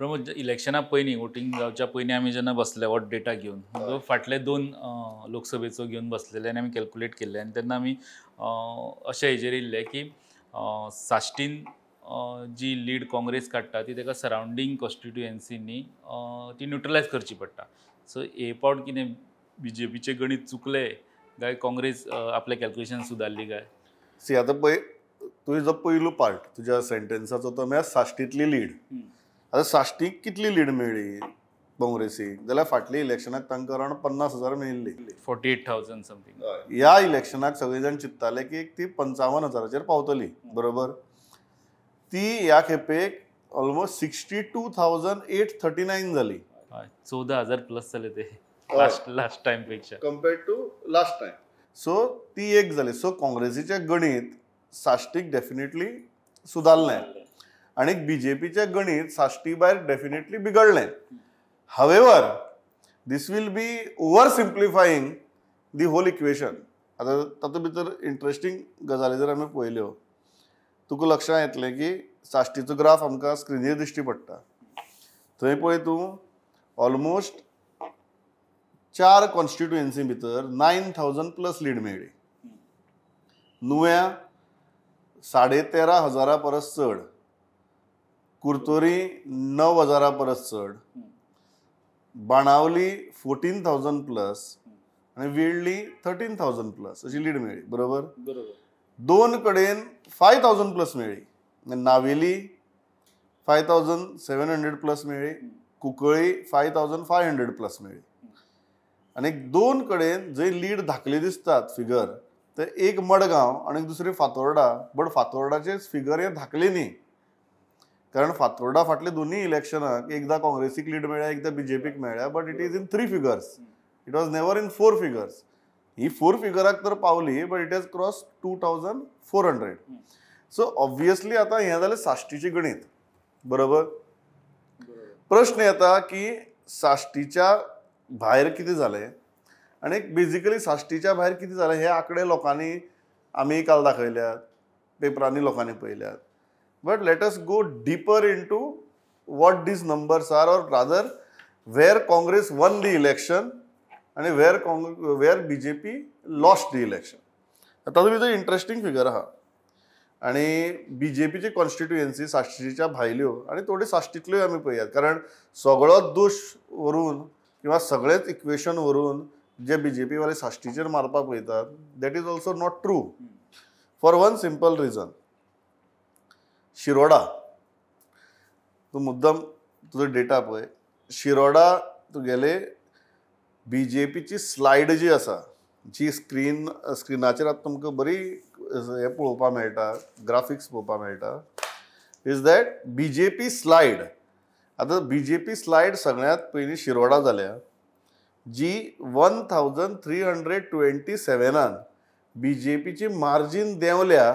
प्रमोद इलेक्शना पयलीं वोटींग जावच्या पयलीं आमी जेन्ना बसले हो डेटा घेवन फाटले दोन लोकसभेचो घेवन बसलेले आनी आमी कॅल्कुलेट केल्ले आनी तेन्ना आमी अशे हेजेर येयल्ले की साश्टीन जी लीड काँग्रेस काडटा ती ताका सरावंडींग कॉन्स्टिट्युएन्सीनी ती न्युट्रलायज करची पडटा. सो हे पावट कितें बी जे पीचे गणीत चुकले काय काँग्रेस आपले कॅल्कुलेशन सुदारली काय? सी आतां पळय तुवें जो पयलो पार्ट तुज्या सेंटेन्साचो तो म्हळ्यार साश्टीतली लीड आतां साश्टीक कितली लीड मेळ्ळी काँग्रेसीक जाल्यार फाटल्या इलेक्शनाक तांकां अरावंड पन्नास हजार मेळिल्ली फोर्टी एट थावजंड समथींग ह्या. इलेक्शनाक सगळे जाण चिंत्ताले की ती पंचावन्न हजाराचेर पावतली. बरोबर? ती ह्या खेपेक almost sixty two thousand eight thirty nine जाली हय. चवदा हजार प्लस जाले ते. Last last टायमपेक्षा. Compared to last time so ती एक जाली सो काँग्रेसीचें गणीत साश्टीक डेफिनेटली सुदारलें आनी बी जे पीचे गणीत साश्टी भायर definitely बिगडलें however this will be over simplifying the whole equation आतां तातूंत भितर इंट्रस्टींग गजाली जर आमी पळयल्यो हो, तुका लक्षांत येतलें की साश्टीचो ग्राफ आमकां स्क्रिनीर दिश्टी पडटा. थंय पळय तूं ऑलमोस्ट चार कॉन्स्टिट्युएन्सी भितर नायन थावजंड प्लस लीड मेळ्ळी. नुव्या साडे तेरा हजारा परस चड. कुर्तोरी णव हजारा परस चड बाणावली फोर्टीन थावजंड प्लस आनी वेळ्ळी थर्टीन थावजंड प्लस अशी लीड मेळ्ळी बरोबर? बरोबर. दोन कडेन फाय थावजंड प्लस मेळ्ळी Navelim five thousand seven hundred plus मेळ्ळी Cuncolim five thousand five hundred plus मेळ्ळी आनी दोन कडेन जंय लीड धाकली दिसतात फिगर ते एक मडगांव आनी दुसरी फातोर्डा. बट फातोर्डाचेच फिगर हे धाकले न्ही. कारण फातोर्डा फाटले दोनूय इलेक्शनाक एकदां काँग्रेसीक लीड मेळ्ळ्या एकदां बी जे पीक मेळ्ळ्या but it is in three figures it was never in four figures he four फिगराक तर पावली but it has cross two thousand four hundred so obviously आतां हें जालें साश्टीचें गणीत. बरोबर? प्रश्न येता की साश्टीच्या भायर कितें जालें आनी बेजिकली साश्टीच्या भायर कितें जालें हे आंकडे लोकांनी आमी काल दाखयल्यात पेपरांनी लोकांनी पळयल्यात but let us go deeper into what these are or or where Congress Congress won the election आनी वेर काँग where B J P lost the election तातूंत भितर इंट्रस्टींग फिगर आहा आनी बी जे पीची कॉन्स्टिट्युएन्सी साश्टीच्या भायल्यो आनी थोड्यो साश्टींतल्योय आमी पळयात कारण सगळो दोश व्हरून किंवा सगळेच इक्वेशन व्हरून जे बी जे पीवाले साश्टीचेर मारपाक पळयतात that is also not true for one simple reason Shiroda. तूं मुद्दम तुजो डेटा पळय शिरोडा तुगेले बी जे पीची स्लायड जी आसा जी स्क्रीन स्क्रिनाचेर आतां तुमकां बरी हे पळोवपाक मेळटा ग्राफिक्स पळोवपाक मेळटा is that B J P slide आतां बी जे पी स्लायड सगळ्यांत पयलीं शिरोडा जाल्या जी one thousand three hundred twenty सेवेनान B J पीची मार्जीन देंवल्या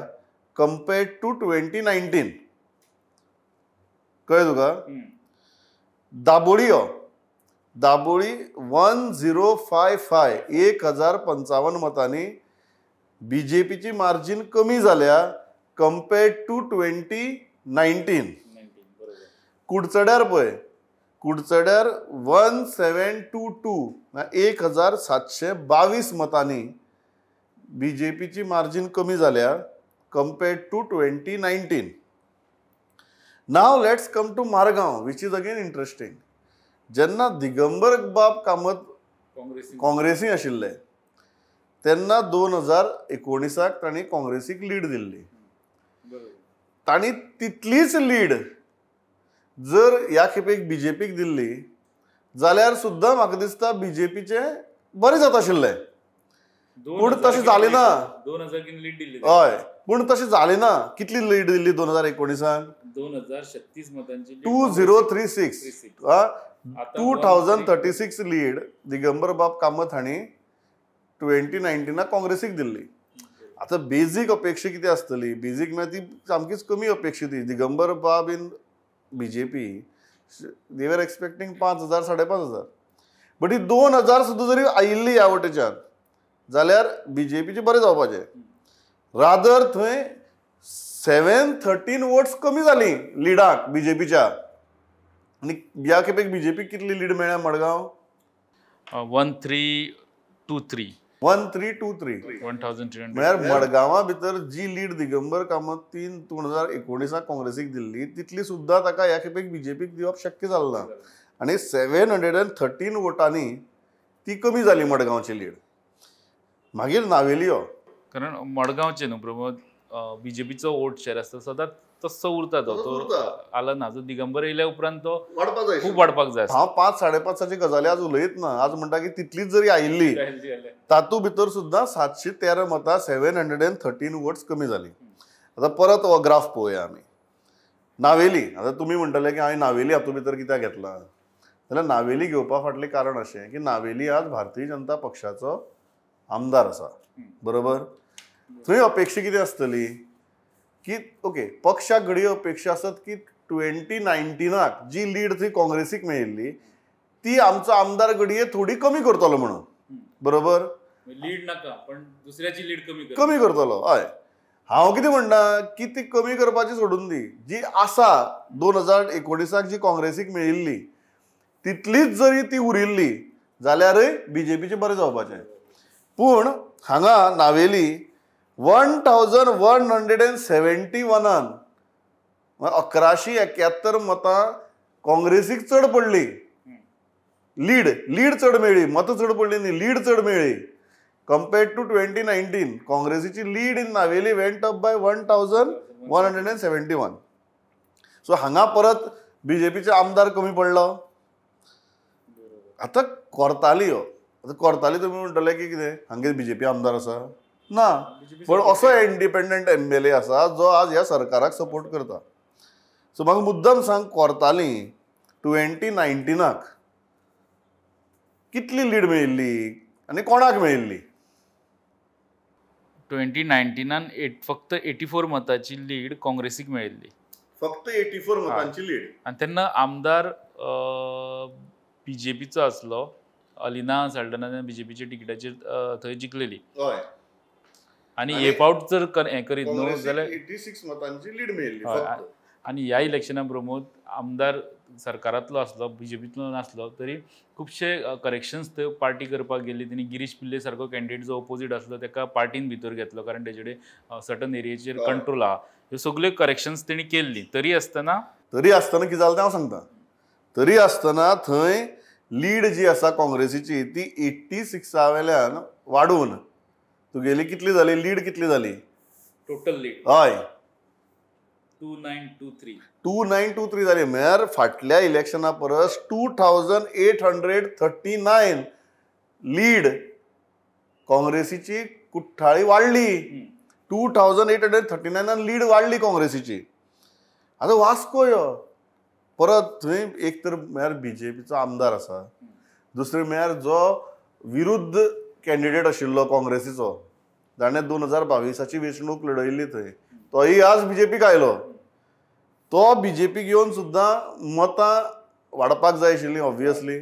कंपेर्ड टू ट्वेंटी नायन्टीन कळ्ळें तुका? दाबोळी हो. Dabolim one zero five five एक हजार पंचावन्न मतांनी बी जे पीची मार्जीन कमी जाल्या कंपेर्ड टू ट्वेंटी नायन्टीन कुडचड्यार पळय. कुडचड्यार वन सेवन टू टू एक हजार सातशे बावीस मतांनी बी जे पीची मार्जीन कमी जाल्या to twenty nineteen now let's come to Margao which is again interesting जेन्ना दिगंबर बाब कामत काँग्रेसी. आशिल्ले तेन्ना दोन हजार एकोणिसाक तांणी काँग्रेसीक लीड दिल्ली. तांणी तितलीच लीड जर ह्या खेपेक बी जे पीक दिल्ली जाल्यार सुद्दां म्हाका दिसता बी जे पीचें बरें जाता आशिल्लें पूण तशें जालें ना. दोन हजार हय. पूण तशें जालें ना. कितली लीड दिल्ली दोन हजार एकोणिसाक दोन हजार छत्तीस मतांची two zero three six two thousand thirty six lead Digambar Bab Kamat हांणी ट्वेंटी नायन्टिनाक काँग्रेसीक दिल्ली आतां बेजीक अपेक्षा कितें आसतली बेजीक म्हळ्यार ती सामकीच कमी अपेक्षा ती दिगंबर बाब इन बी जे पी देवर एक्सपेक्टींग पांच हजार साडे पांच हजार. बट ही दोन हजार सुद्दां जरी आयिल्ली ह्या वटेच्यान जाल्यार बी जे पीचें बरें जावपाचें रादर थंय सेवन थर्टीन वोट्स कमी जालीं लिडाक बी जे पीच्या आनी ह्या खेपेक बीजेपीक कितली लीड मेळ्ळ्या Madgaon? One three two three one three two three one thousand three म्हळ्यार मडगांवा भितर जी लीड दिगंबर कामत तीन दोन हजार एकोणिसाक काँग्रेसीक दिल्ली तितली सुद्दां ताका ह्या खेपेक बीजेपीक दिवप शक्य जालें ना. आनी सेव्हन हंड्रेड अँड थर्टीन वोटांनी ती कमी जाली मडगांवची लीड मागीर नावेलियो कारण मडगांवचे न्हू प्रमोद बीजेपीचो वोट शेअर आसता सदांच तस्सो उरता तो. तसोच तो उरता. आला ना जो दिगंबर येयल्या उपरांत तो वाडपाक जाय खूब वाडपाक जाय हांव पांच साडे पांचाची गजाली आज उलयत ना. आज म्हणटा की तितलीच जरी आयिल्ली तातूंत भितर सुद्दां सातशे तेरा मतां seven hundred and thirteen votes कमी जाली आतां परत हो ग्राफ पळोवया आमी नावेली. आतां तुमी म्हणटले की हांवें नावेली हातूंत भितर कित्याक घेतला? जाल्यार नावेली घेवपा फाटलें कारण अशें की नावेली आज भारतीय जनता पक्षाचो आमदार आसा बरोबर? थंय अपेक्षा कितें आसतली की ओके पक्षाक घडी अपेक्षा आसत की ट्वेंटी नायन्टिनाक जी लीड थंय काँग्रेसीक मेळिल्ली ती आमचो आमदार घडये थोडी कमी करतलो म्हणून. बरोबर? लीड नाका पण दुसऱ्याची लीड कमी कमी करतलो हय हांव कितें म्हणटा की ती कमी करपाची सोडून दी. जी आसा दोन हजार एकोणिसाक जी काँग्रेसीक मेळिल्ली तितलीच जरी ती उरिल्ली जाल्यारय बीजेपीचें बरें जावपाचें. पूण हांगा Navelim one thousand one hundred and seventy वनान अकराशी एक्यात्तर मतां काँग्रेसीक चड पडली. लीड लीड चड मेळ्ळी मतां चड पडली न्ही लीड चड मेळ्ळी compared to twenty nineteen काँग्रेसीची lead in Navelim went up by one thousand one hundred and seventy one so हांगा परत बीजेपीचे आमदार कमी पडलो. आतां कोर्ताली हो. आतां कोर्ताली तुमी म्हणटले की कितें? हांगे बीजेपी आमदार आसा ना. पण असो इंडिपेंडंट एम एल ए आसा जो आज ह्या सरकाराक सपोर्ट करता. सो म्हाका मुद्दम सांग कोर्ताली ट्वेंटी नायन्टिनाक कितली लीड मेळिल्ली आनी कोणाक मेळिल्ली? ट्वेंटी नायन्टिनान एट फक्त एटी फोर मताची लीड काँग्रेसीक मेळिल्ली. फक्त एटी फोर मतांची लीड. आनी तेन्ना आमदार बी जे पीचो आसलो अलिना साल्टनान बी जे पीच्या तिकिटाचेर थंय जिखलेली हय. आनी हे फावट जर कर- हें करीत न्हू जाल्यार एटी सिक्स मतांची लीड. आनी ह्या इलेक्शनाक प्रमोद आमदार सरकारांतलो आसलो बी जे पीतलो नासलो तरी खुबशे करेक्शन्स थंय पार्टी करपाक गेली. तेणी गिरीश पिल्ले सारको कॅन्डिडेट जो ऑपोजीट आसलो ताका पार्टीन भितर घेतलो कारण तेजे कडेन सर्टन एरियेचेर. कंट्रोल आहा ह्यो सगल्यो करेक्शन्स तेणी केल्ली तरी आसतना तरी आसतना कितें जालें तें हांव सांगता? तरी आसतना थंय लीड जी आसा काँग्रेसीची ती एट्टी सिक्सा वेल्यान वाडून तुगेली कितली जाली लीड कितली जाली टोटल लीड. हय. Two nine two three two nine two three जाली म्हळ्यार फाटल्या इलेक्शना परस two thousand eight hundred thirty nine lead काँग्रेसीची Cortalim वाडली two thousand eight hundred thirty नायनान lead वाडली काँग्रेसीची. आतां वास्को यो. परत थंय एक तर म्हळ्यार बी जे पीचो आमदार आसा दुसरें म्हळ्यार जो विरुद्ध कॅन्डिडेट आशिल्लो काँग्रेसीचो. जाणें दोन हजार बावीसाची वेंचणूक लढयल्ली थंय तोय आज बी जे पीक आयलो? तो बी जे पीक येवन सुद्दां मतां वाडपाक जाय आशिल्लीं ऑब्वियसली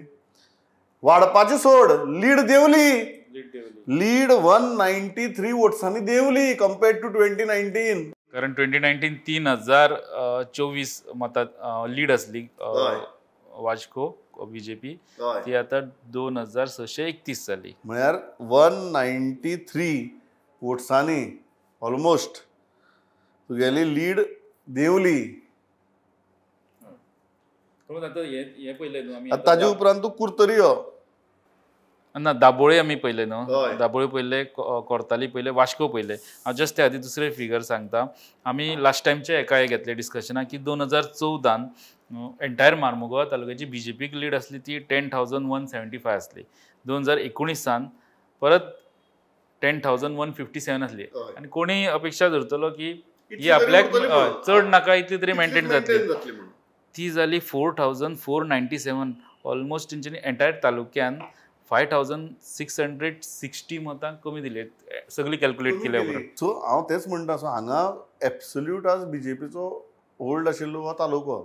वाडपाची सोड. लीड देंवली. लीड देवली. लीड वन नायन्टी थ्री वोट्सांनी देंवली कम्पेर्ड टू ट्वेंटी नायन्टीन कारण ट्वेंटी नायन्टीन तीन हजार चोवीस मतां लीड आसली अ, हय. वास्को बी जे पी ती आतां दोन हजार सशे एकतीस जाली म्हळ्यार वन नायन्टी थ्री वोट्सांनी ऑलमोस्ट तुगेली लीड देंवली. आतां हे पयलें न्हू आमी आतां ताजे उपरांत तूं कुर्तरी यो. ना दाबोळे आमी पयले न्हू. दाबोळे पयले को- कोर्ताली पयले वास्को पयले हांव जस्ट त्या आदी दुसरे फिगर सांगता. आमी लास्ट टायमचे एका हे घेतले डिस्कशनाक की दोन हजार चवदान एंटायर मार्मुगांव तालुक्याची बी जे पीक लीड आसली ती ten thousand one seventy five आसली दोन हजार एकोणिसान परत ten thousand one fifty seven आसली. आनी कोणी अपेक्षा धरतलो की ही आपल्याक हय. चड नाका इतली तरी मेंटेन जातली. ती जाली four thousand four ninety seven almost तेंच्यांनी entire तालुक्यान five thousand six hundred sixty मतां कमी दिले सगळी कॅल्कुलेट केल्या उपरांत सो हांव तेच म्हणटा सो हांगा एब्सोल्यूट आज बीजेपीचो होल्ड आशिल्लो हो तालुको.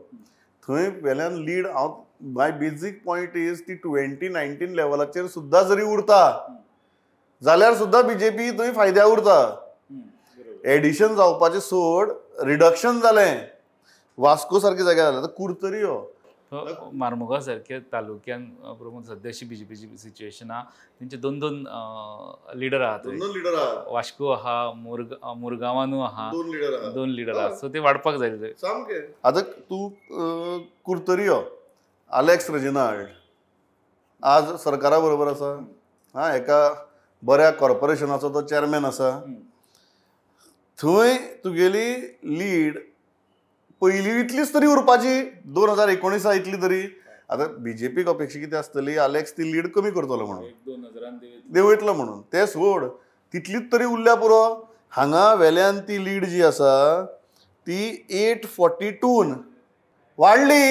थंय वेल्यान लीड हांव माय बेजीक पॉयंट इज ती ट्वेंटी नायन्टीन लेवलाचेर सुद्दां जरी उरता जाल्यार सुद्दां बीजेपी थंय फायद्या उरता एडिशन जावपाचें सोड रिडक्शन जालें वास्को सारके जाग्यार जालें आतां कुर्तरी यो तो मारमुगा सारख्या तालुक्यान प्रमोद सध्या अशी बीजेपीची सिच्युएशन आहा तेंचे दोन दोन लिडर आहा थंय दोन लिडर आहात. वास्को आहा मुरग मुरगांवानू आहा दोन लिडर आहात. दोन लिडर आहा सो ते वाडपाक जाय सामके आता तू कुर्तरियो. अलेक्स रेजिनाल्ड आज सरकारा बरोबर आसा हा एका बऱ्या कॉर्पोरेशनाचो तो चेअरमॅन आसा थंय तुगेली लीड पयली इतलीच तरी उरपाची दोन हजार एकोणिसा इतली तरी. आता बीजेपीक अपेक्षा कितें आसतली अलेक्स ती लीड कमी करतलो म्हणून. देंवयतलो म्हणून. ते सोड. तितलीच तरी उरल्या पुरो हांगा वेल्यान ती लीड जी आसा ती एट फॉर्टी टून वाडली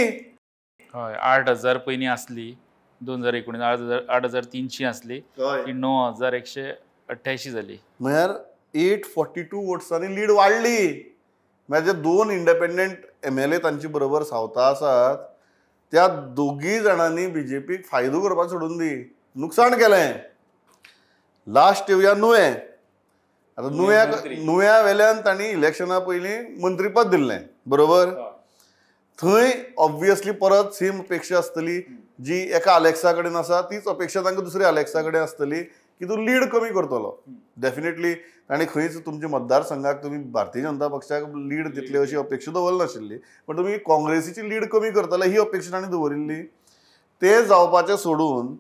हय आठ हजार पयलीं आसली दोन हजार एकोणीस आठ हजार आठ हजार तिनशी आसली ती णव हजार एकशे अठ्ठ्यायंशी जाली म्हळ्यार एट फॉर्टी टू वोट्सांनी लीड वाडली म्हळ्यार जे दोन इंडिपेंडंट एम एल ए तांचे बरोबर सावता आसात त्या दोगी जाणांनी बीजेपीक फायदो करपाक सोडून दी. नुकसाण केलें लास्ट येवया नुवें आतां नुव्या मंत्री. नुव्या वेल्यान तांणी इलेक्शना पयलीं मंत्रीपद दिल्लें. बरोबर? थंय ऑब्वियसली परत सेम अपेक्षा आसतली जी एका अलेक्सा कडेन आसा तीच अपेक्षा तांकां दुसऱ्या अलेक्सा कडेन आसतली की तूं लीड कमी करतलो. डेफिनेटली ताणें खंयच तुमच्या मतदारसंघाक तुमी भारतीय जनता पक्षाक लीड दितली अशी अपेक्षा दवरली नाशिल्ली पण तुमी काँग्रेसीची लीड कमी करतले ही अपेक्षा ताणें दवरिल्ली. ते जावपाचें सोडून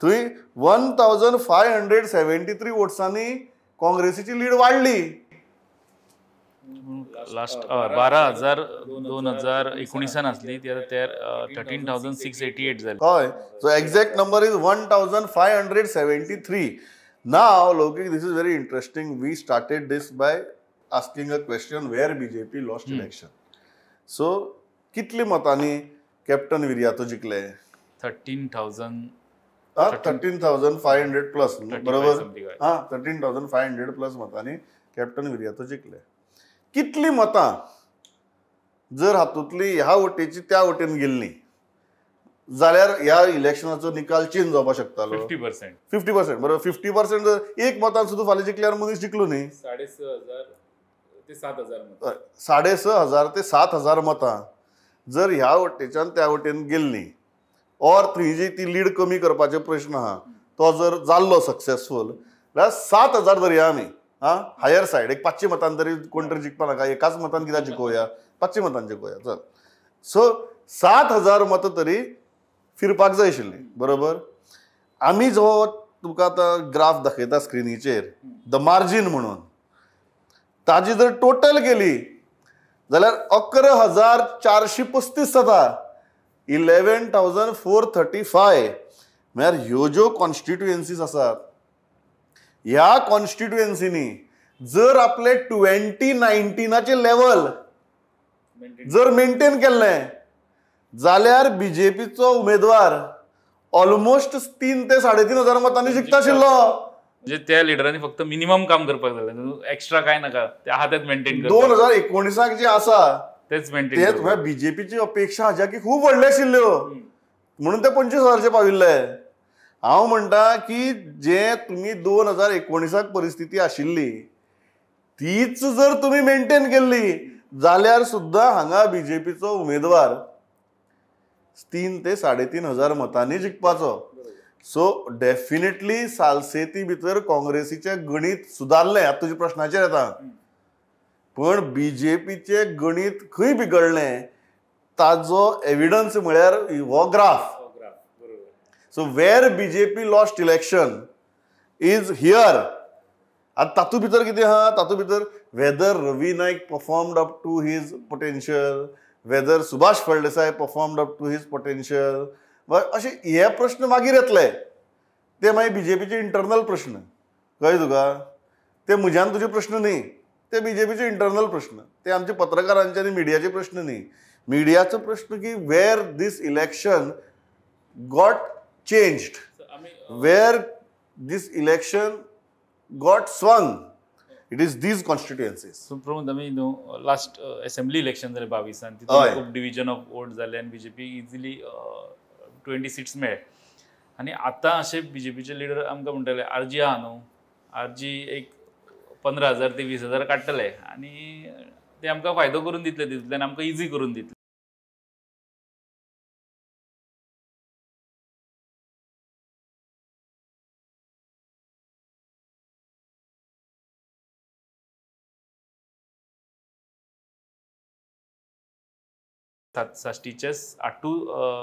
थंय one thousand five hundred seventy three वोट्सांनी काँग्रेसीची लीड वाडली लास्ट बारा हजार दोन हजार एकोणिसान आसली ती आतां तेर thirteen thousand six eighty eight जाली हय. So exact number is one thousand five hundred seventy three now लौकिक this is very interesting we started this by asking a question where BJP lost election so कितली मतांनी captain Viriato जिंकले? Thirteen thousand thirteen thousand five hundred plus बरोबर. हा thirteen thousand five hundred plus मतांनी captain Viriato जिंकले. कितली मतां जर हातूंतली ह्या वटेची त्या वटेन गेल्ली जाल्यार ह्या इलेक्शनाचो निकाल चेंज जावपाक शकतालो फिफ्टी पर्सेंट. फिफ्टी पर्सेंट बरोबर. फिफ्टी पर्सेंट जर एक मतान सुद्दां फाल्यां जिंकल्यार मनीस जिंकलो न्ही. साडे स हजार ते सात हजार. साडे स हजार ते सात हजार मतां जर ह्या वटेच्यान त्या वटेन गेल्ली ऑर थंय जी ती लीड कमी करपाचे प्रश्न आहा तो जर जाल्लो सक्सेसफूल जाल्यार सात हजार धरया आमी हा हायर सायड एक पांचशे मतान तरी कोण तरी जिखपा नाका एकाच मतान कित्याक जिखोवया पांचशे मतान जिखोवया चल. सो सात हजार मतां तरी फिरपाक जाय आशिल्ली बरोबर? आमी जो तुका आतां ग्राफ दाखयता स्क्रिनीचेर द मार्जीन म्हणून ताजी जर टोटल केली जाल्यार अकरा हजार चारशे पस्तीस जाता eleven thousand four thirty five म्हळ्यार ह्यो ज्यो कॉन्स्टिट्युएन्सीज आसात ह्या कॉन्स्टिट्युएन्सीनी जर आपले ट्वेंटी नायन्टीनाचे लेवल जर मेंटेन केल्लें जाल्यार बीजेपीचो उमेदवार ऑलमोस्ट तीन ते साडेतीन हजार मतांनी जिखता आशिल्लो म्हणजे त्या लिडरांनी फक्त मिनिमम काम करपाक जाय एक्स्ट्रा काय नाका ते आहा तेच मेंटेन दोन हजार एकोणिसाक जे आसा तेच मेंटेन तेच म्हळ्यार बीजेपीची अपेक्षा हाज्या की खूब व्हडल्यो आशिल्ल्यो. म्हणून ते पंचवीस हजारचे पाविल्ले. हांव म्हणटा की जे तुमी दोन हजार एकोणिसाक परिस्थिती आशिल्ली तीच जर तुमी मेंटेन केल्ली जाल्यार सुद्दां हांगा बीजेपीचो उमेदवार तीन ते साडेतीन हजार मतांनी जिखपाचो सो डेफिनेटली सालसेती भितर काँग्रेसीचें गणीत सुदारलें आतां तुज्या प्रश्नाचेर येता पण बीजेपीचे गणीत खंय बिगडलें ताजो एविडन्स म्हळ्यार हो graph so where BJP lost election is here आतां तातूंत भितर कितें आहा तातूंत भितर whether Ravi Naik performed up to his potential whether Subhash Phaldesai performed up to his potential अशे हे प्रश्न मागीर येतले. ते मागीर बीजेपीचे इंटरनल प्रश्न. कळ्ळें तुका? ते म्हज्यान तुजे प्रश्न न्ही. ते बीजेपीचे इंटरनल प्रश्न. ते आमचे पत्रकारांचे आनी मिडियाचे प्रश्न न्ही. मिडियाचो प्रश्न की where this election got changed where this election got swung. It is these constituencies. So Pramod आमी न्हू लास्ट असेंब्ली इलेक्शन जालें बावीसान. तितून खूब डिविजन ऑफ वोट जाले आनी बीजेपी इजिली ट्वेंटी सीट्स मेळ्ळे आनी आतां अशे बीजेपीचे लिडर आमकां म्हणटाले आरजी आहा न्हू आरजी एक पंदरा हजार ते वीस हजार काडटले आनी ते आमकां फायदो करून दितले तितूंतल्यान आमकां इजी करून दितले सात साश्टीच्याच आठू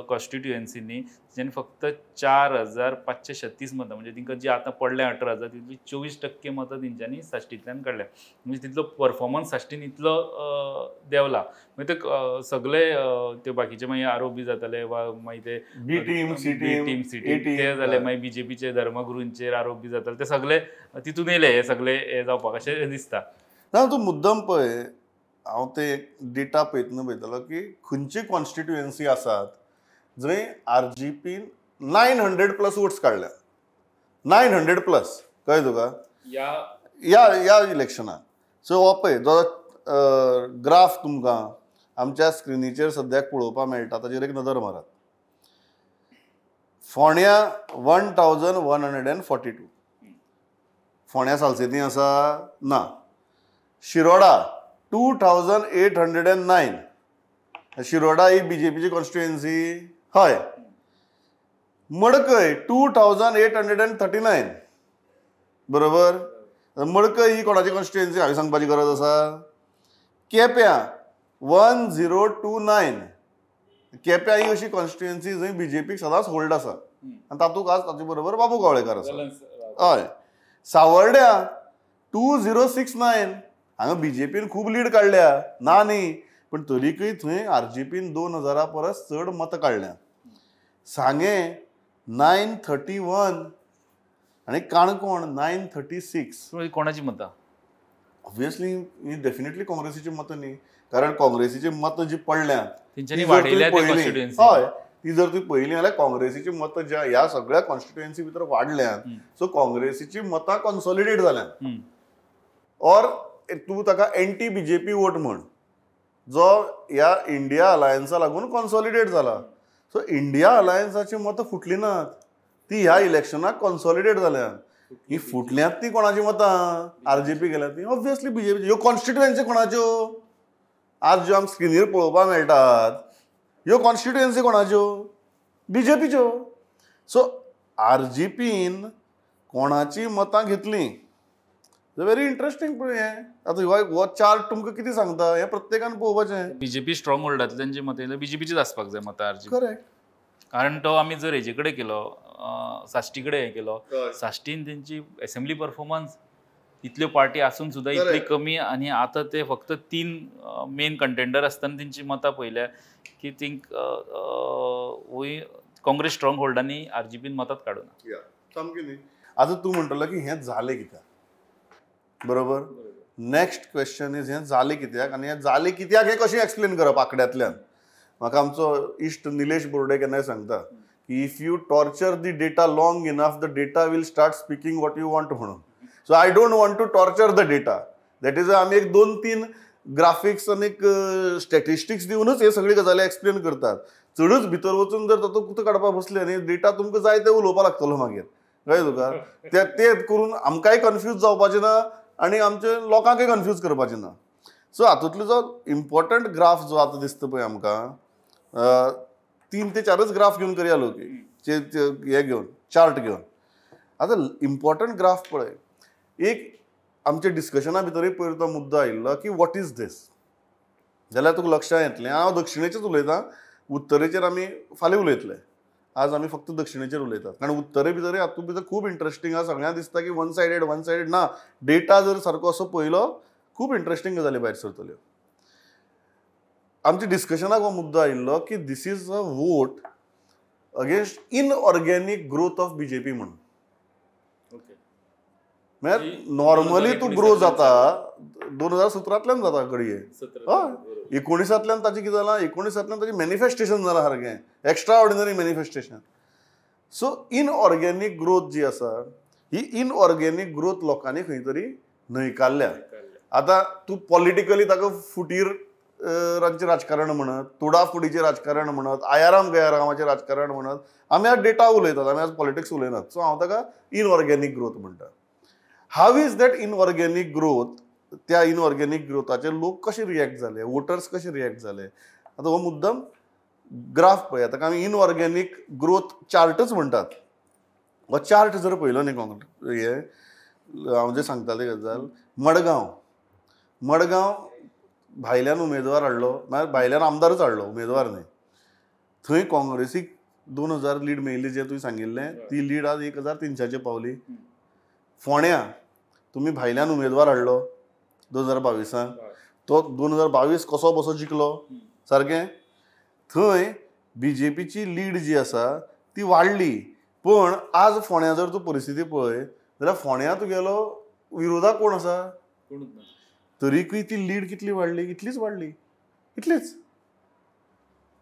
कॉन्स्टिट्युएन्सीनी ज्यांनी फक्त चार हजार पाचशे छत्तीस मतां म्हणजे तिंका जी आतां पडल्या अठरा हजार तितली चोवीस टक्के मतां तेंच्यांनी साश्टींतल्यान काडल्या म्हणजे तितलो परफॉर्मन्स साश्टीन इतलो देंवला मागीर ते सगळे ते बाकीचे मागीर आरोपी जाताले वा मागीर ते B team C team team C team team, ते जाले. मागीर बीजेपीचे धर्मगुरूंचेर आरोपी जाताले ते सगळे तितून येयले हे सगळे हे जावपाक अशें दिसता. ना तूं मुद्दम पळय हांव ते डेटा पळयतना पळयतलो की खंयची कॉन्स्टिट्युएन्सी आसात जंय आर जी पीन नायन हंड्रेड प्लस वोट्स काडल्या. नायन हंड्रेड प्लस कळ्ळें तुका? या या ह्या इलेक्शनाक सो हो पळय जो ग्राफ तुमकां आमच्या स्क्रिनीचेर सद्याक पळोवपाक मेळटा ताचेर एक नदर मारात. Ponda one thousand one hundred and forty two Ponda सालसेती आसा? ना. Shiroda two thousand eight hundred and nine Shiroda he B J पीची कॉन्स्टिट्युएन्सी हय. Madkai two thousand eight hundred and thirty nine बरोबर? मडकय ही कोणाची कॉन्स्टिट्युएन्सी हांवें सांगपाची गरज आसा केप्यां वन झिरो टू नायन केप्यां ही अशी कॉन्स्टिट्युएन्सी जंय बी जे पीक सदांच होल्ड आसा आनी तातूंत आज ताचे बरोबर बाबू कावळेकर आसा हय. सावर्ड्या टू झिरो सिक्स नायन हांगा बी जे पीन खूब लीड काडल्या ना न्ही. पण तरीकय थंय आर जी पीन दोन हजारा परस चड मतां काडल्या सांगे नायन थर्टी वन आनी काणकोण नायन थर्टी सिक्स कोणाची मतां? ऑब्वियसली ही डेफिनेटली काँग्रेसीची मतं न्ही. कारण काँग्रेसीची मतं जी पडल्यात तुवें कॉन्स्टिट्युएन्सी हय ती जर ती पळयली जाल्यार काँग्रेसीची मतं ज्या ह्या सगळ्या कॉन्स्टिट्युएन्सी भितर वाडल्यात. सो काँग्रेसीची मतां कॉन्सॉलिडेट जाल्यात हम्म. तूं ताका एंटी बी जे पी वोट म्हण. जो ह्या इंडिया अलायन्सा लागून कॉन्सॉलिडेट जाला सो इंडिया अलायन्साची मतां फुटली नात ती ह्या इलेक्शनाक कॉन्सॉलिडेट जाल्यात ही फुटल्यात ती कोणाची मतां? आर जे पी गेल्यात. ती ऑब्वियसली बी जे पी ह्यो कॉन्स्टिट्युएन्सी कोणाच्यो? आज ज्यो आमकां स्क्रिनीर पळोवपाक मेळटात ह्यो कॉन्स्टिट्युएन्सी कोणाच्यो? बी जे पीच्यो सो आर जी पीन कोणाची मतां घेतलीं? व्हेरी इंटरेस्टिंग पळय हें। आतां हो चार्ट तुमकां कितें सांगता? हें प्रत्येकान पळोवपाचें बीजेपी स्ट्रॉंग होल्डांतल्यान जी मतां बीजेपीचीच आसपाक जाय मतां आरजी. करेक्ट कारण तो आमी जर हेजे कडेन केलो साश्टी कडेन हे केलो साश्टीन तेंची असेंब्ली परफॉर्मन्स इतल्यो पार्टी आसून सुद्दां इतली. कमी आनी आतां ते फक्त तीन मेन कंटेंडर आसतना तेंची मतां पळयल्या की थिंक वय काँग्रेस स्ट्रॉंग होल्डांनी आर जी पीन मतांच काडूना सामकें न्ही. आतां तूं म्हणटलो की हें जालें कित्याक? बरोबर? नेक्स्ट क्वेश्चन इज हें जालें कित्याक? आनी हें जालें कित्याक हें कशें एक्सप्लेन करप आंकड्यांतल्यान? म्हाका आमचो इश्ट निलेश बोर्डे केन्नाय सांगता की if you torture the data long enough the data will start speaking what you want म्हणून. So I don't want to torture the data that is आमी एक दोन तीन ग्राफिक्स आनी स्टॅटिस्टिक्स दिवनूच हे सगळी गजाली एक्सप्लेन करतात. चडूच भितर वचून जर तातूंत कुतो काडपाक बसले न्ही डेटा तुमकां जाय ते उलोवपाक लागतलो मागीर. कळ्ळें तुका? ते करून आमकांय कन्फ्यूज जावपाचें ना. आनी आमचे लोकांकय कन्फ्यूज करपाचें ना. सो हातूंतलो जो इम्पॉर्टंट ग्राफ जो आतां दिसता पळय आमकां तीन ते चारच ग्राफ घेवन करया लोक हे घेवन चार्ट घेवन आतां इम्पॉर्टंट ग्राफ पळय एक आमच्या डिस्कशना भितरूय पयर तो मुद्दो आयिल्लो की वॉट इज दीस जाल्यार तुका लक्षांत येतलें. हांव दक्षिणेचेच उलयतां उत्तरेचेर आमी फाल्यां उलयतले. आज आमी फक्त दक्षिणेचेर उलयतात कारण उत्तरे भितर हातूंत भितर खूब इंटरेस्टींग आसा सगळ्यांक दिसता की वन सायडेड वन सायडेड ना डेटा जर सारको असो पळयलो खूब इंटरेस्टींग गजाली भायर सरतल्यो आमच्या डिस्कशनाक हो मुद्दो आयिल्लो की this is a vote against inorganic growth of BJP म्हणून. म्हळ्यार नॉर्मली तूं ग्रो 2019 जाता दोन हजार सतरांतल्यान जाता घडये हय एकोणिसांतल्यान ताचें कितें जालां एकोणिसांतल्यान ताचें मॅनिफेस्टेशन जालां सारकें extraordinary manifestation so inorganic growth जी आसा ही इनऑर्गेनीक ग्रोथ लोकांनी खंय तरी न्हयकारल्या आतां तूं पॉलिटिकली ताका फुटीर रांचें राजकारण म्हणत तोडा फुडीचें राजकारण म्हणत आयाराम गयारामाचें राजकारण म्हणत आमी आज डेटा उलयतात आमी आज पॉलिटिक्स उलयनात. सो हांव ताका इनऑर्गेनीक ग्रोथ म्हणटा. How is that inorganic growth त्या इनऑर्गेनीक ग्रोथाचे लोक कशे रिएक्ट जाले वोटर्स कशे रिएक्ट जाले आतां हो मुद्दम ग्राफ पळय ताका आमी इनऑर्गेनीक ग्रोथ चार्टच म्हणटात हो चार्ट जर पळयलो न्ही काँग्रेस हे हांव जे सांगताले गजाल मडगांव. मडगांव भायल्यान उमेदवार हाडलो म्हळ्यार भायल्यान आमदारच हाडलो उमेदवार न्ही थंय काँग्रेसीक दोन हजार लीड मेळिल्ली जे तुवें सांगिल्लें ती लीड आज एक हजार तिनशाचेर पावली. फोण्या तुमी भायल्यान उमेदवार हाडलो दोन हजार बावीसांत तो दोन हजार बावीस कसो बसो जिखलो सारकें? थंय बी जे पीची लीड जी आसा ती वाडली. पण आज फोण्या जर तूं परिस्थिती पळय जाल्यार फोण्या तुगेलो विरोधाक कोण आसा? तरीकय ती लीड कितली वाडली? इतलीच वाडली. इतलीच.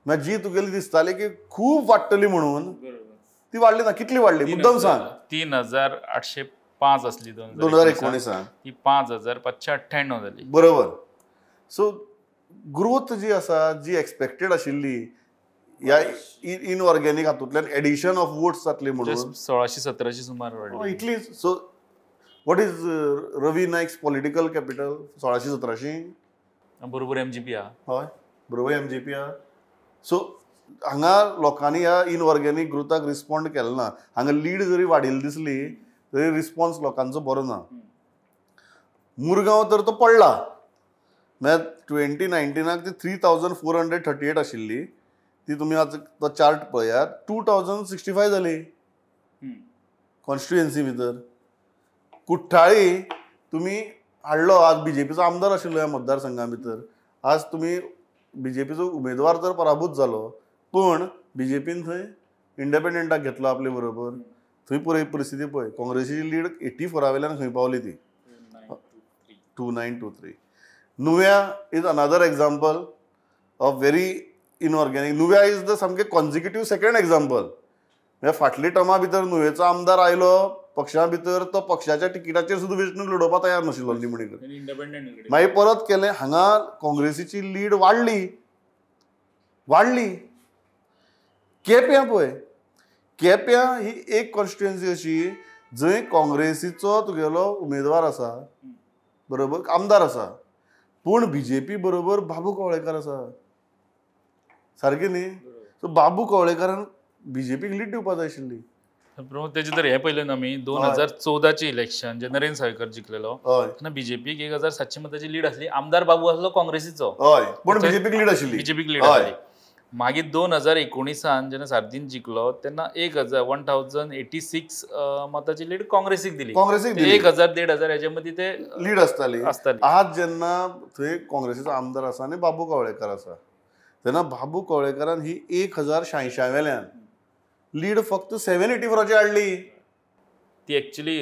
म्हळ्यार जी तुगेली दिसताली की खूब वाडटली म्हणून ती वाडली ना? कितली वाडली? मुद्दम सांग. तीन हजार आठशे पाच असली दोन दोन हजार एकोणिसांत ती पाच हजार पाचशे अठ्ठ्याण्णव जाली बरोबर. सो ग्रोथ जी आसा जी एक्सपेक्टेड आशिल्ली ह्या इनऑर्गेनीक हातूंतल्यान एडिशन ऑफ वोट्स जातले म्हणून. सोळाशे सतराशे सुमार इतलीच so what is Ravi Naik's political capital सोळाशे सतराशे? बरोबर एम जी पी आहा हय बरोबर एम जी पी आहा सो हांगा लोकांनी ह्या इनऑर्गेनीक ग्रोथाक रिस्पॉन्ड केलो ना हांगा लीड जरी वाडिल्ली दिसली तरी रिस्पॉन्स लोकांचो बरो ना. मुरगांव तर तो पडला. म्हळ्यार ट्वेंटी नायन्टिनाक ती three thousand four hundred thirty eight आशिल्ली ती तुमी आतां तो चार्ट पळयात. टू थावजंड सिक्स्टी फाय जाली कॉन्स्टिट्युएन्सी भितर. कुठ्ठाळी तुमी हाडलो. आज बी जे पीचो आमदार आशिल्लो ह्या मतदारसंघा भितर. आज तुमी बी जे पीचो उमेदवार तर पराभूत जालो पण बी जे पीन थंय इंडिपेंडंटाक घेतलो आपले बरोबर. थंय पळय परिस्थिती पळय. काँग्रेसीची लीड एटी फोरा वयल्यान खंय पावली ती? Two nine two three Nuvem is another example of very inorganic Nuvem is the सामकें कॉन्जिक्युटीव सेकंड एक्झाम्पल म्हणजे फाटली टर्मा भितर नुवेचो आमदार आयलो पक्षा भितर तो पक्षाच्या तिकिटाचेर सुद्दां वेंचणूक लडोवपाक तयार नाशिल्लो निमणेकर मागीर परत केलें हांगा काँग्रेसीची लीड वाडली वाडली केप्यां पळय. केप्यां ही एक कॉन्स्टिट्युएन्सी अशी जंय काँग्रेसीचो तुगेलो उमेदवार आसा बरोबर? आमदार आसा पूण बी जे पी बरोबर बाबू कवळेकर आसा सारकें न्ही? सो बाबू कवळेकरान बी जे पीक लीड दिवपाक जाय आशिल्ली. प्रमोद तेजे तर हे पयलें आमी दोन. हजार चौदाचे इलेक्शन जे नरेंद्र सावयकर जिखलेलो हय. तेन्ना बीजेपीक एक हजार सातशे मताची लीड आसली आमदार बाबू आसलो काँग्रेसीचो. हय. पूण बी जे पीक लीड आशिल्ली. बीजेपीक लीड. आसली मागीर दोन हजार एकोणिसान जेन्ना सारथीन जिखलो तेन्ना एक हजार वन थावजंड एटी सिक्स मताची लीड काँग्रेसीक दिली. काँग्रेसीक एक हजार देड हजार हेच्या मदीं ते लीड आसताली आसताली आज जेन्ना थंय काँग्रेसीचो आमदार आसा आनी बाबू कवळेकर आसा तेन्ना बाबू कवळेकरान ही एक हजार शांयशां वेल्यान लीड फक्त सेव्हन एटी फोराची हाडली ती एक्चुली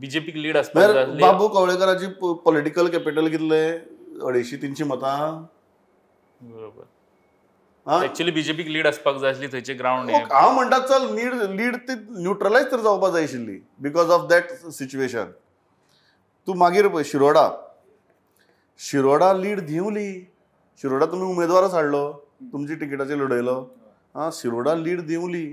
बीजेपीक लीड आसली बाबू कवळेकराची पॉलिटिकल कॅपिटल कितले अडेचशी तिनशी मतां. बरोबर. एक्चुली बीजेपीक लीड आसपाक जाय आसली थंयचे ग्रावंड ओक, हांव म्हणटा चल लीड लीड ती न्यूट्रलायज तर जावपाक जाय आशिल्ली बिकॉज ऑफ दॅट सिच्युएशन तूं मागीर पळय शिरोडा. शिरोडा लीड दिवली. शिरोडा तुमी उमेदवारच हाडलो. तुमची टिकेटाचेर लडयलो आं शिरोडा लीड दिवली.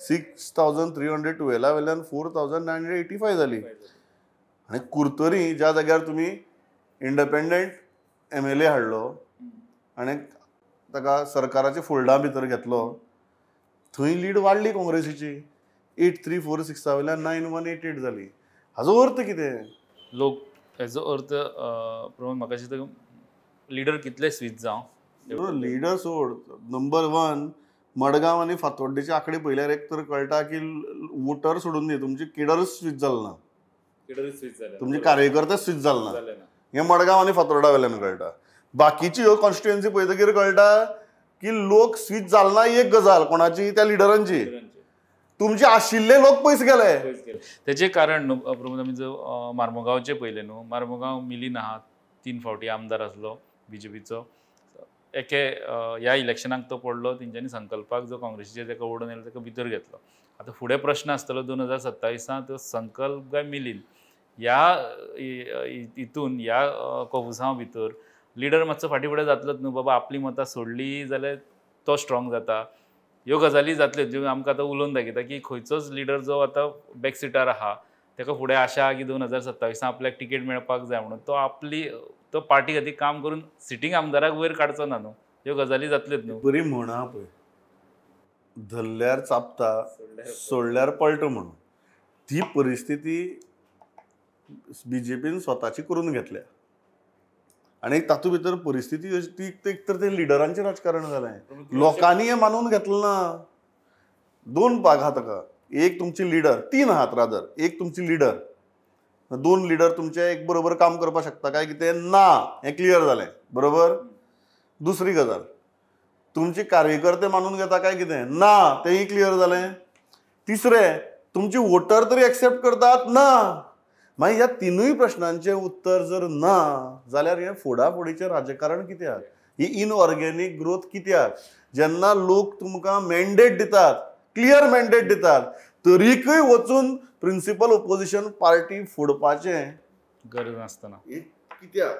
सिक्स थावजंड थ्री हंड्रेड टुवेला वेल्यान four thousand nine hundred eighty five जाली आनी कुर्तोरी ज्या जाग्यार तुमी इंडिपेंडंट एम एल ए हाडलो आनी ताका सरकाराच्या फोल्डा भितर घेतलो. थंय लीड वाडली काँग्रेसीची. एट थ्री फोर सिक्सा वयल्यान नायन वन एट एट जाली हाजो अर्थ कितें लोक हेजो अर्थ प्रमोद म्हाका दिसता लिडर कितले स्वीच जावं लिडर सोड. नंबर वन मडगांव आनी फातोड्डेचे आंकडे पयल्यार एक तर कळटा की वोटर सोडून दी. तुमची किडरच स्वीच जाल ना. तुमचे कार्यकर्ते स्वीच जाल ना. हे मडगांव आनी फातोर्डा वयल्यान कळटा बाकीची ह्यो कॉन्स्टिट्युएन्सी पळयतकीर कळटा की लोक स्वीच जाल ना एक गजाल कोणाची? त्या लिडरांची. तुमचे आशिल्ले लोक पयस गेले. तेचे कारण न्हू प्रमोद आमी जो अ, मार्मुगांवचे पयले न्हू. मार्मुगांव मिलीन आहा तीन फावटी आमदार आसलो बीजेपीचो. एके ह्या इलेक्शनाक तो पडलो तेंच्यांनी संकल्पाक जो काँग्रेसीचे ताका ओडून येयलो ताका भितर घेतलो. आतां फुडें प्रश्न आसतलो दोन हजार सत्ताविसांत तो संकल्प काय मिलीन? ह्या हितून ह्या अ, कोफुसांव भितर लिडर मातसो फाटी फुडें जातलोच न्हू बाबा आपली मतां सोडली जाल्यार तो स्ट्रॉंग जाता. ह्यो गजाली जातल्यो ज्यो आमकां आतां उलोवन दाखयता की खंयचोच लिडर जो आतां बॅक सिटार आहा ताका फुडें आशा की दोन हजार सत्तावीसा आपल्याक तिकेट मेळपाक जाय म्हणून तो आपली तो पार्टी खातीर काम करून सिटींग आमदाराक वयर काडचो ना न्हू ह्यो गजाली जातल्योच न्हू बरी म्हण आहा पळय. धरल्यार चापता सोडल्यार पळटो म्हणून. ती परिस्थिती बी जे पीन स्वताची करून घेतल्या. आणि तातूंत भितर परिस्थिती अशी ती ती- एक तर ते लिडरांचें राजकारण जालें लोकांनी हें मानून घेतलें ना. दोन भाग आहा ताका एक तुमची लिडर तीन आहात रादर एक तुमची लिडर. दोन लिडर तुमचे एक बरोबर काम करपाक शकता काय कितें ना हें क्लियर जालें बरोबर? दुसरी गजाल. तुमचे कार्यकर्ते मानून घेता काय कितें ना तेंय क्लियर जालें तिसरें तुमचे वोटर तरी एक्सेप्ट करतात ना. मागीर ह्या तिनूय प्रश्नांचें उत्तर जर ना जाल्यार हें फोडाफोडीचें राजकारण कित्याक ही इनऑर्गेनीक ग्रोथ कित्याक जेन्ना लोक तुमकां मॅन्डेट दितात क्लियर मॅन्डेट दितात तरीकय वचून प्रिन्सिपल ओपोजिशन पार्टी फोडपाचें. गरज नासतना. कित्याक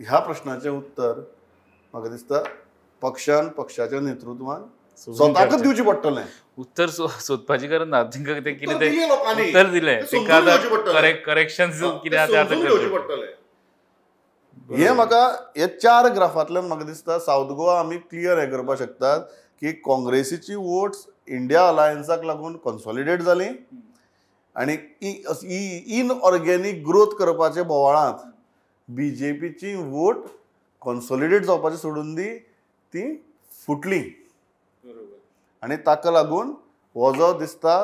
ह्या प्रश्नाचें उत्तर म्हाका दिसता पक्षान पक्षाच्या नेतृत्वान काडचें. दिवचें पडटलें उत्तर सोदपाची गरज ना ते कितें उत्तर ते. उत्तर दिलें. ते करेक्शन हे म्हाका हे चार ग्राफांतल्यान म्हाका दिसता. सावथ गोवा आमी क्लियर हे करपाक शकतात की काँग्रेसीची वोट्स इंडिया अलायन्साक लागून कॉन्सॉलिडेट जाली आनी इनऑर्गेनीक ग्रोथ करपाच्या बोवाळांत बी जे पीची वोट कॉन्सॉलिडेट जावपाची सोडून दी ती फुटली. आनी ताका लागून हो जो दिसता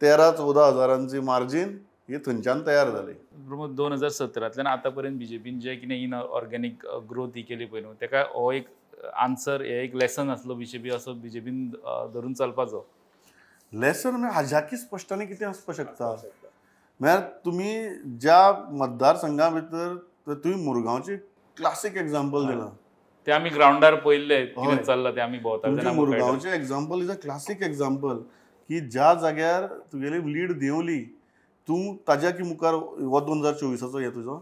तेरा चवदा हजारांची मार्जीन ही थंयच्यान तयार जाली प्रमोद दोन हजार सतरांतल्यान आतां पर्यंत बीजेपीन जे कितें इन ऑर्गेनीक ग्रोथ ही केली पळय न्हू ताका हो एक आन्सर हे एक लेसन आसलो बीजेपी असो बीजेपीन धरून चलपाचो. लेसन म्हणजे हाज्याकी स्पश्टपणे कितें आसपाक शकता? म्हळ्यार तुमी ज्या मतदारसंघा भितर तर तुमी मुरगांवचे क्लासीक एग्जाम्पल दिलां. ते आमी ग्रावंडार हय. कितें चल्लां तें आमी भोंवता. मुरगांवचे example is a classic example की ज्या जाग्यार तुगेली लीड देंवली तूं ताज्या की मुखार हो दोन हजार चोवीसाचो हे तुजो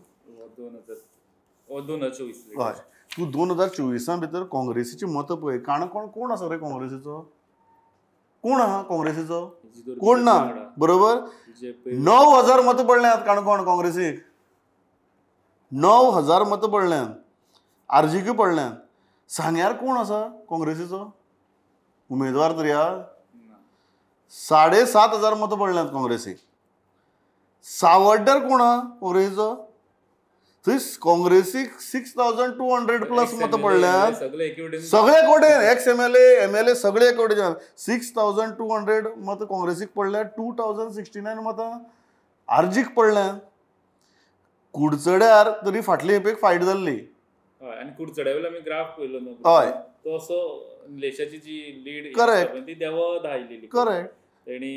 हय. तूं दोन हजार चोवीसा भितर काँग्रेसीची मतां पळय. काणकोण कोण आसा रे काँग्रेसीचो? कोण आहा काँग्रेसीचो? कोण ना? बरोबर? णव हजार मतां पडल्यात काणकोण काँग्रेसीक णव हजार मतां पडल्यात आरजीक्यू पडल्यात. सांग्यार कोण आसा काँग्रेसीचो? उमेदवार तरी हा. साडे सात हजार मतां पडल्यात काँग्रेसीक सावड्ड्यार कोण आहा काँग्रेसीचो? थंय काँग्रेसीक six thousand two hundred plus मतां पडल्यात. सगळे codeine ex M L M L A सगळे कोडेन सिक्स थावजंड टू हंड्रेड मत काँग्रेसीक पडल्या टू थावजंड सिक्स्टी नायन मतां आरजीक पडल्या कुडचड्यार तरी फाटली एपेक फायट जाल्ली हय आनी कुडचड्या आमी ग्राफ पयलो न्हू हय. तो असो लेशाची जी लीड Correct. ती देवत आयलेली करेक्ट तेणी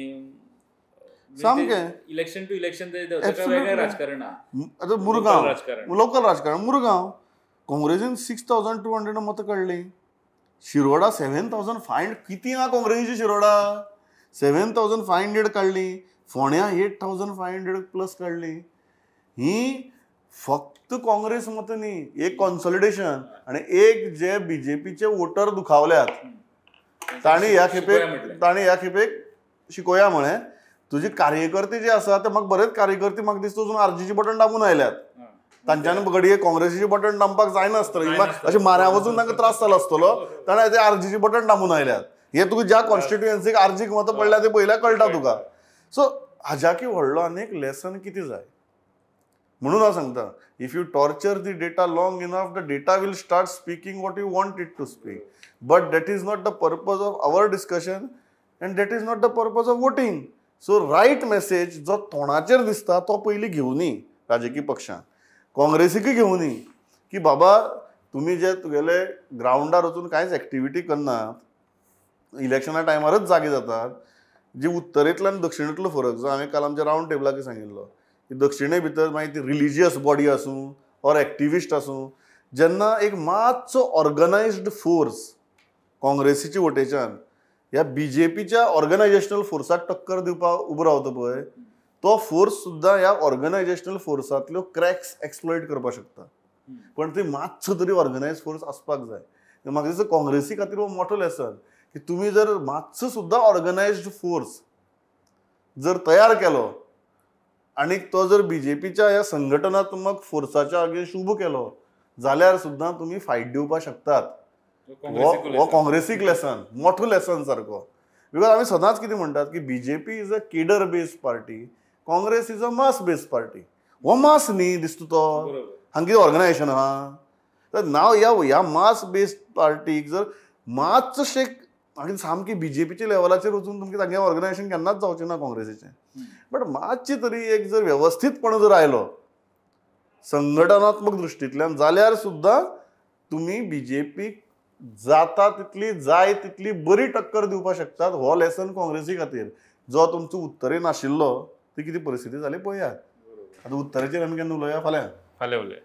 सामकें. इलेक्शन टू इलेक्शन ताका Absolutely. वेगळें राजकारण आता Local मुरगांव राजकारण. लोकल राजकारण. मुरगांव. काँग्रेसीन सिक्स थावजंड टू हंड्रेड मतां काडली शिरोडा सेव्हन थावजंड फाय किती आहा काँग्रेसीची Shiroda? Seven thousand five hundred काडली फोण्या eight thousand five hundred plus काडली ही फक्त काँग्रेस मतां न्ही एक कॉन्सॉलिडेशन आणि एक जे बीजेपीचे वोटर दुखावल्यात. ताणी ह्या खेपेक ताणी ह्या खेपेक शिकोया म्हळें तुजे कार्यकर्ते जे आसा ते म्हाका बरेच कार्यकर्ते म्हाका दिसता अजून आरजीचे बटन दामून आयल्यात तांच्यानी घडये काँग्रेसीचे बटन दामपाक जायनासतलें अशें माऱ्या वचून तांकां त्रास जालो आसतलो ताणें ते आरजीचे बटन दामून आयल्यात हे तुका ज्या कॉन्स्टिट्युएन्सीक आरजीक मतां पडल्या ते पयल्या कळटा तुका. सो हाज्याकी व्हडलो आनीक लेसन कितें जाय? म्हणून हांव सांगता if you torture the data long enough the data will start speaking what you want it to speak but that is not the purpose of our discussion and that is not the purpose of voting so right message जो तोंडाचेर दिसता तो पयलीं घेवनी राजकीय पक्षान. काँग्रेसीकय घेवनी की बाबा तुमी जे तुगेले ग्रावंडार वचून कांयच एक्टिविटी करनात इलेक्शना टायमारच जागे जातात. जी उत्तरेंतल्यान दक्षिणेंतलो फरक जो हांवें काल आमच्या रावंड टेबलाक सांगिल्लो दक्षिणे भितर मागीर ती रिलिजियस बॉडी आसूं ऑर एक्टिविस्ट आसूं जेन्ना एक मातसो ऑर्गनायज्ड फोर्स काँग्रेसीच्या वटेच्यान ह्या बी जे पीच्या ऑर्गनायजेशनल फोर्साक टक्कर दिवपाक उबो रावता पळय तो फोर्स सुद्दां ह्या ऑर्गनायजेशनल फोर्सांतल्यो क्रॅक्स एक्सप्लॉयट करपाक शकता. पण थंय मातसो तरी ऑर्गनायज फोर्स आसपाक जाय. म्हाका दिसता काँग्रेसी खातीर हो मोठो लेसन की तुमी जर मातसो सुद्दां ऑर्गनायज्ड फोर्स जर तयार केलो आनी तो जर बी जे पीच्या ह्या संघटनात्मक फोर्साच्या अगेन्स्ट उबो केलो जाल्यार सुद्दां तुमी फायट दिवपाक शकतात. हो काँग्रेसीक लेसन मोठो लेसन सारको बिकॉज आमी सदांच कितें म्हणटात की B J P is a cadre based party Congress is a mass based party हो मास न्ही दिसता तो. हांगा कितें ऑर्गनायजेशन आहा तर नाव ह्या ह्या मास बेस्ड पार्टीक जर मातशें हांगा सामकी बीजेपीच्या लेवलाचेर वचून तुमचें तांगे ऑर्गनायजेशन केन्नाच जावचें ना काँग्रेसीचें. बट मातशी तरी एक जर वेवस्थीतपण जर आयलो संघटनात्मक दृश्टींतल्यान जाल्यार सुद्दां तुमी बीजेपीक जाता तितली जाय तितली बरी टक्कर दिवपाक शकतात हो लेसन काँग्रेसी खातीर. जो तुमचो उत्तरेन आशिल्लो ती कितें परिस्थिती जाली पळयात आतां उत्तरेचेर आमी केन्ना उलोवया फाल्यां. फाल्यां उलया.